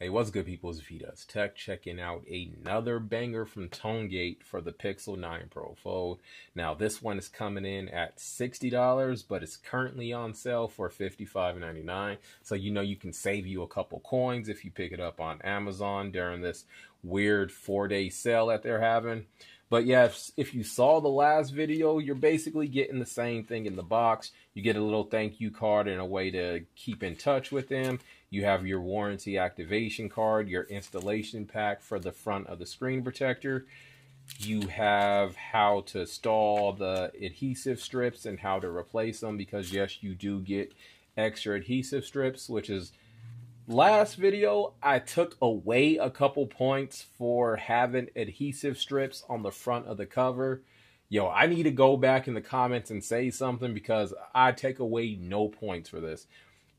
Hey, what's good, people? It's V Does Tech checking out another banger from Tongate for the Pixel 9 Pro Fold. Now, this one is coming in at $60, but it's currently on sale for $55.99. So, you know, you can save you a couple coins if you pick it up on Amazon during this weird four day sale that they're having. But yeah, if, if, you saw the last video, you're basically getting the same thing in the box. You get a little thank you card and a way to keep in touch with them. You have your warranty activation card, your installation pack for the front of the screen protector. You have how to install the adhesive strips and how to replace them because yes, you do get extra adhesive strips, which is last video I took away a couple points for having adhesive strips on the front of the cover. Yo, I need to go back in the comments and say something because I take away no points for this.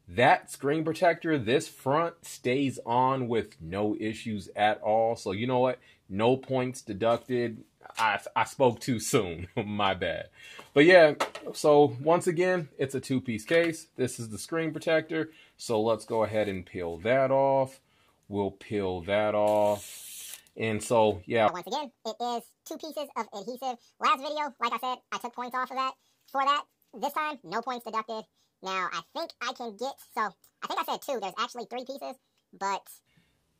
That screen protector, this front stays on with no issues at all. So you know what? No points deducted. I, I spoke too soon. My bad. But yeah, so once again, it's a two-piece case. This is the screen protector. So let's go ahead and peel that off. We'll peel that off. And so, yeah. Once again, it is two pieces of adhesive. Last video, like I said, I took points off of that. For that, this time, no points deducted. Now, I think I can get, so I think I said two. There's actually three pieces, but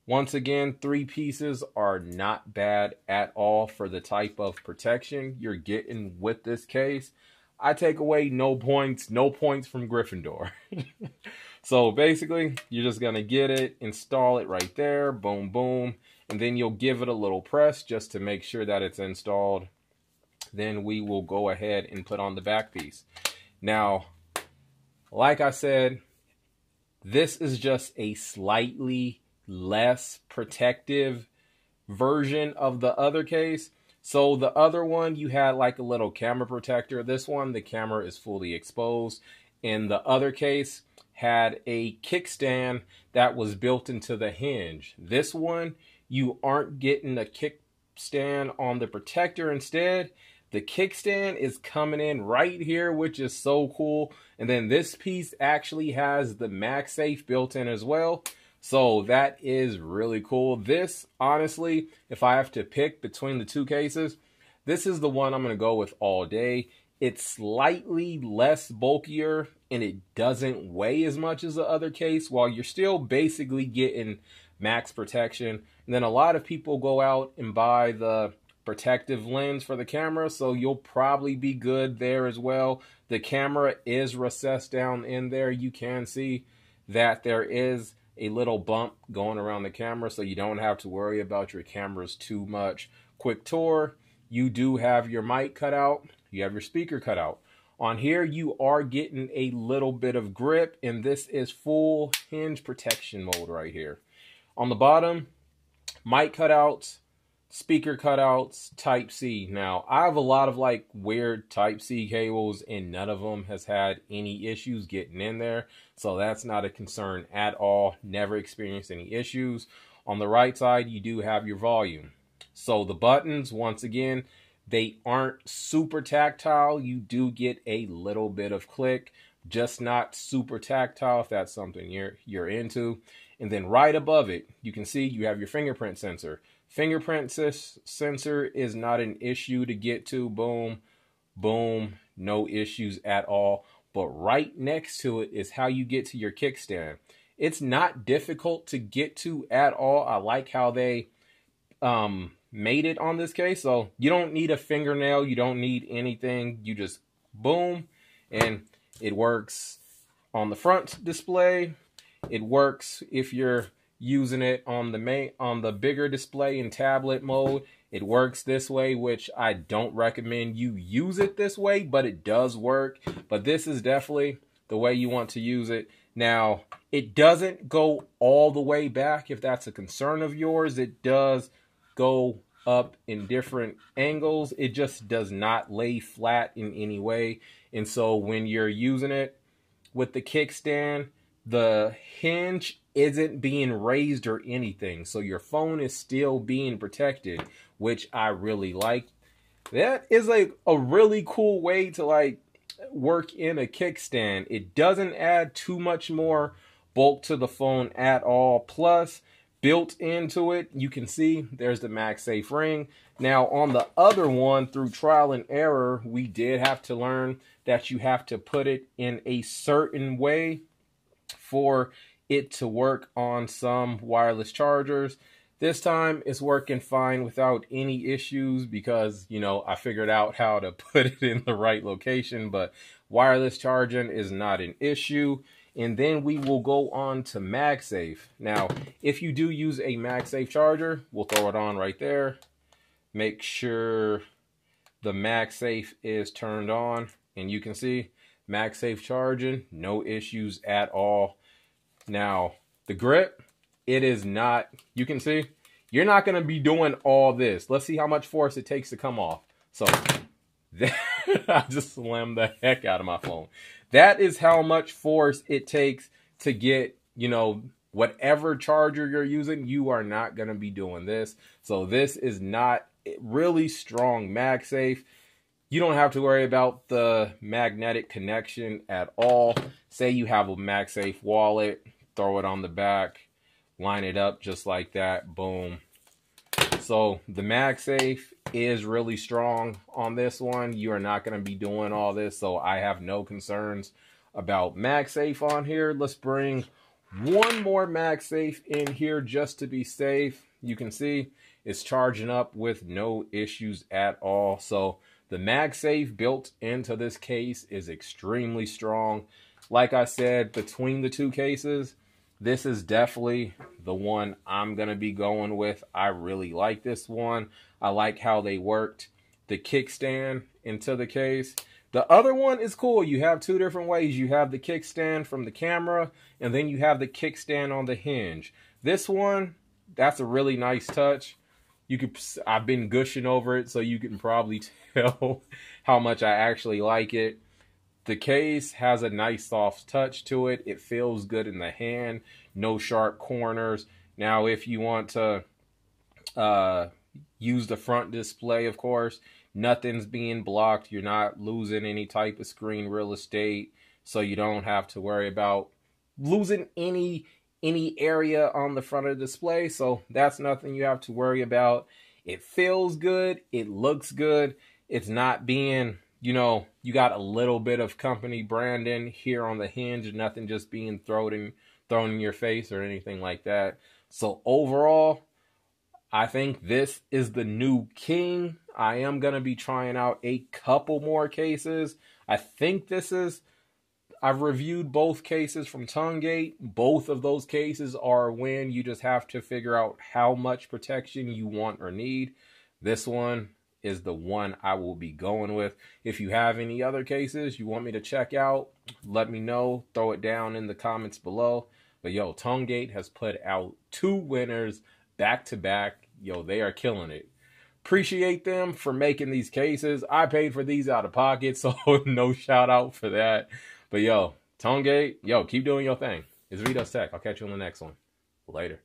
once again, three pieces are not bad at all for the type of protection you're getting with this case. I take away no points, no points from Gryffindor. so basically, you're just going to get it, install it right there, boom, boom, and then you'll give it a little press just to make sure that it's installed. Then we will go ahead and put on the back piece. Now, like I said, this is just a slightly less protective version of the other case. So the other one, you had like a little camera protector. This one, the camera is fully exposed. In the other case, had a kickstand that was built into the hinge. This one, you aren't getting a kickstand on the protector. Instead, the kickstand is coming in right here, which is so cool. And then this piece actually has the MagSafe built in as well. So that is really cool. This, honestly, if I have to pick between the two cases, this is the one I'm going to go with all day. It's slightly less bulkier and it doesn't weigh as much as the other case while you're still basically getting max protection. And then a lot of people go out and buy the protective lens for the camera, so you'll probably be good there as well. The camera is recessed down in there. You can see that there is a little bump going around the camera so you don't have to worry about your cameras too much. Quick tour, you do have your mic cut out, you have your speaker cut out. On here, you are getting a little bit of grip, and this is full hinge protection mode right here. On the bottom, mic cutouts, speaker cutouts, Type C. Now, I have a lot of like weird Type C cables and none of them has had any issues getting in there. So that's not a concern at all. Never experienced any issues. On the right side, you do have your volume. So the buttons, once again, they aren't super tactile. You do get a little bit of click, just not super tactile if that's something you're you're into. And then right above it, you can see you have your fingerprint sensor. Fingerprint sensor is not an issue to get to. Boom, boom, no issues at all. But right next to it is how you get to your kickstand. It's not difficult to get to at all. I like how they um, made it on this case. So you don't need a fingernail. You don't need anything. You just boom, and it works on the front display. It works if you're using it on the main on the bigger display in tablet mode. It works this way which i don't recommend you use it this way but it does work. But this is definitely the way you want to use it. Now it doesn't go all the way back. If that's a concern of yours it does go up in different angles. It just does not lay flat in any way. And so when you're using it with the kickstand the hinge isn't being raised or anything. So your phone is still being protected, which I really like. That is like a really cool way to like work in a kickstand. It doesn't add too much more bulk to the phone at all. Plus, built into it, you can see there's the MagSafe ring. Now, on the other one, through trial and error, we did have to learn that you have to put it in a certain way for it to work on some wireless chargers. This time it's working fine without any issues because, you know, I figured out how to put it in the right location, but wireless charging is not an issue. And then we will go on to MagSafe. Now, if you do use a MagSafe charger, we'll throw it on right there. Make sure the MagSafe is turned on and you can see MagSafe charging, no issues at all. Now, the grip, it is not, you can see, you're not going to be doing all this. Let's see how much force it takes to come off. So, I just slammed the heck out of my phone. That is how much force it takes to get, you know, whatever charger you're using, you are not going to be doing this. So this is not really strong MagSafe. You don't have to worry about the magnetic connection at all. Say you have a MagSafe wallet, throw it on the back, line it up just like that, boom. So the MagSafe is really strong on this one. You are not going to be doing all this, so I have no concerns about MagSafe on here. Let's bring one more MagSafe in here just to be safe. You can see it's charging up with no issues at all. So the MagSafe built into this case is extremely strong. Like I said, between the two cases, this is definitely the one I'm going to be going with. I really like this one. I like how they worked the kickstand into the case. The other one is cool. You have two different ways. You have the kickstand from the camera, and then you have the kickstand on the hinge. This one, that's a really nice touch. You could, I've been gushing over it, so you can probably tell how much I actually like it. The case has a nice soft touch to it. It feels good in the hand. No sharp corners. Now, if you want to uh, use the front display, of course, nothing's being blocked. You're not losing any type of screen real estate, so you don't have to worry about losing any any area on the front of the display. So that's nothing you have to worry about. It feels good. It looks good. It's not being you know, you got a little bit of company branding here on the hinge, nothing just being thrown in thrown in your face or anything like that. So overall, I think this is the new king. I am going to be trying out a couple more cases. I think this is I've reviewed both cases from Tongate. Both of those cases are when you just have to figure out how much protection you want or need. This one is the one I will be going with. If you have any other cases you want me to check out, let me know. Throw it down in the comments below. But yo, Tongate has put out two winners back to back. Yo, they are killing it. Appreciate them for making these cases. I paid for these out of pocket, so no shout out for that. But yo, Tongate, yo, keep doing your thing. It's V Does Tech. I'll catch you on the next one. Later.